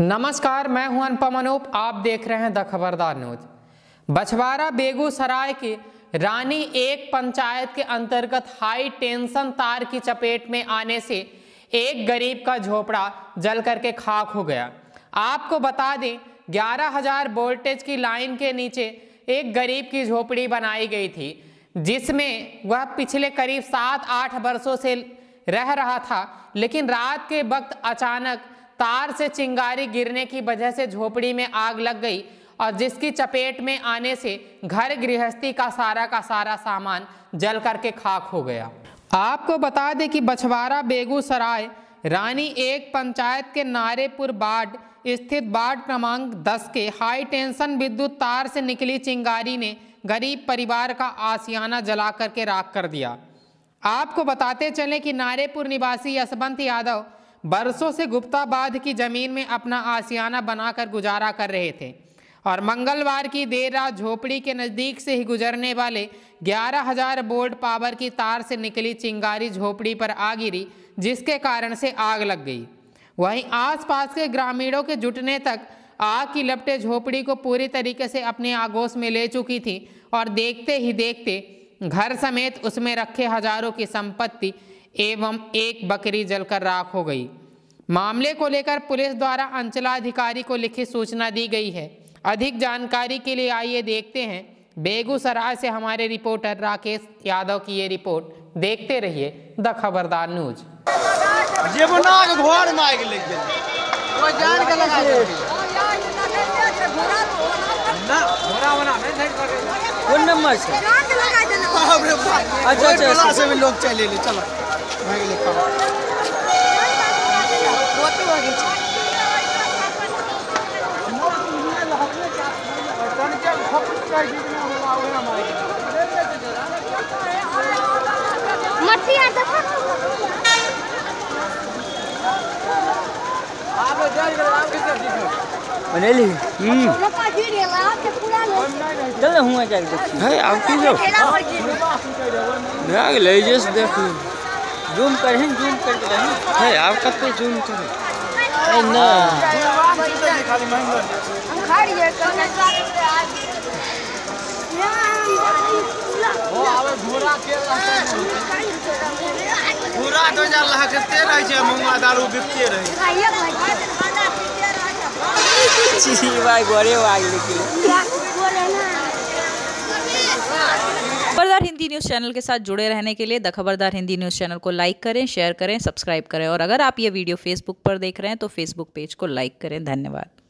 नमस्कार, मैं हूँ अनुपम अनूप। आप देख रहे हैं द खबरदार न्यूज़। बछवाड़ा बेगूसराय के रानी एक पंचायत के अंतर्गत हाई टेंशन तार की चपेट में आने से एक गरीब का झोपड़ा जल करके खाक हो गया। आपको बता दें, ग्यारह हज़ार वोल्टेज की लाइन के नीचे एक गरीब की झोपड़ी बनाई गई थी, जिसमें वह पिछले करीब सात आठ वर्षों से रह रहा था, लेकिन रात के वक्त अचानक तार से चिंगारी गिरने की वजह से झोपड़ी में आग लग गई और जिसकी चपेट में आने से घर गृहस्थी का सारा का सारा सामान जल करके खाक हो गया। आपको बता दें कि बछवारा बेगूसराय, रानी एक पंचायत के नारेपुर बाड स्थित बाड क्रमांक 10 के हाई टेंशन विद्युत तार से निकली चिंगारी ने गरीब परिवार का आसियाना जला करके राख कर दिया। आपको बताते चलें कि नारेपुर निवासी यशवंत यादव बरसों से गुप्ताबाद की ज़मीन में अपना आसियाना बनाकर गुजारा कर रहे थे और मंगलवार की देर रात झोपड़ी के नज़दीक से ही गुजरने वाले ग्यारह हज़ार बोल्ट पावर की तार से निकली चिंगारी झोपड़ी पर आ गिरी, जिसके कारण से आग लग गई। वहीं आसपास के ग्रामीणों के जुटने तक आग की लपटे झोपड़ी को पूरी तरीके से अपने आगोश में ले चुकी थी और देखते ही देखते घर समेत उसमें रखे हज़ारों की संपत्ति एवं एक बकरी जलकर राख हो गई। मामले को लेकर पुलिस द्वारा अंचलाधिकारी को लिखित सूचना दी गई है। अधिक जानकारी के लिए आइए देखते हैं। बेगूसराय से हमारे रिपोर्टर राकेश यादव की ये रिपोर्ट। देखते रहिए द खबरदार न्यूज़। घर में आग लग कौन नंबर से। अच्छा, अच्छा, अच्छा। से भी लोग चले ले चलो। मट्टी आ देखो बनेली? हम्म। लका गिर गेला के पूरा चल हुआ जाके देखी है। अब की जो हो भाग ले जस देख जूम करें जूम करके कहीं है आप कते जूम करे? ना। हम खा रही है लहा दारू बिकते रहे भाई गोरे लेके खबरदार हिंदी न्यूज़ चैनल के साथ जुड़े रहने के लिए the Khabardar Hindi news channel को लाइक करें शेयर करें सब्सक्राइब करें और अगर आप ये वीडियो फेसबुक पर देख रहे हैं तो फेसबुक पेज को लाइक करें। धन्यवाद।